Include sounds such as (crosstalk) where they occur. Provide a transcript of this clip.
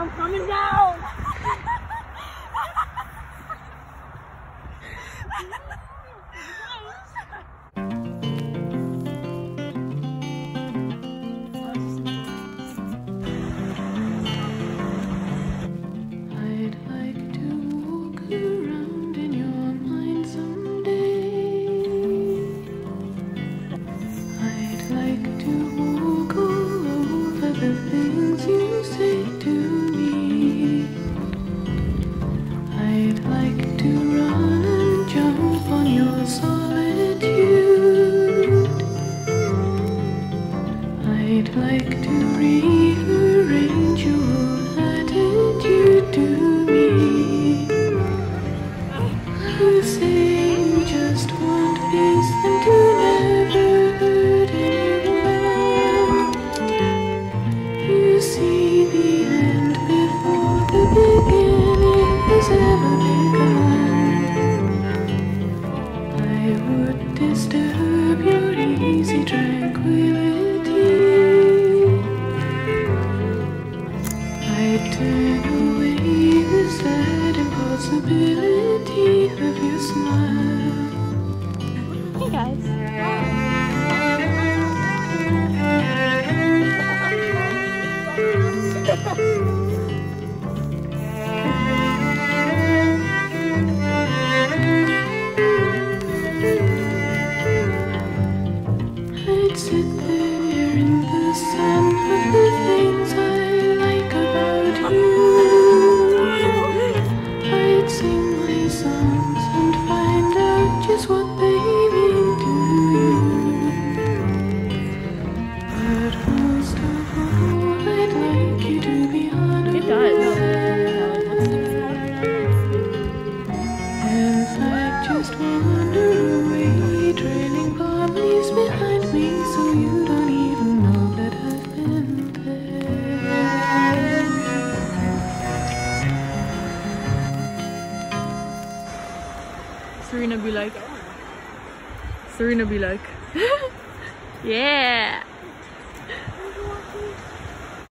I'm coming down. I'd like to walk around in your mind someday. I'd like to walk all over the I'd like to rearrange your attitude to me. You say you just want peace and to never hurt anyone. You see the end before the beginning has ever begun. I would disturb I'd turn away the sad impossibility of your smile. Hey guys. (laughs) I'd sit just wander away, trailing palm leaves behind me, so you don't even know that I've been there. Serena be like. Serena be like. (laughs) yeah.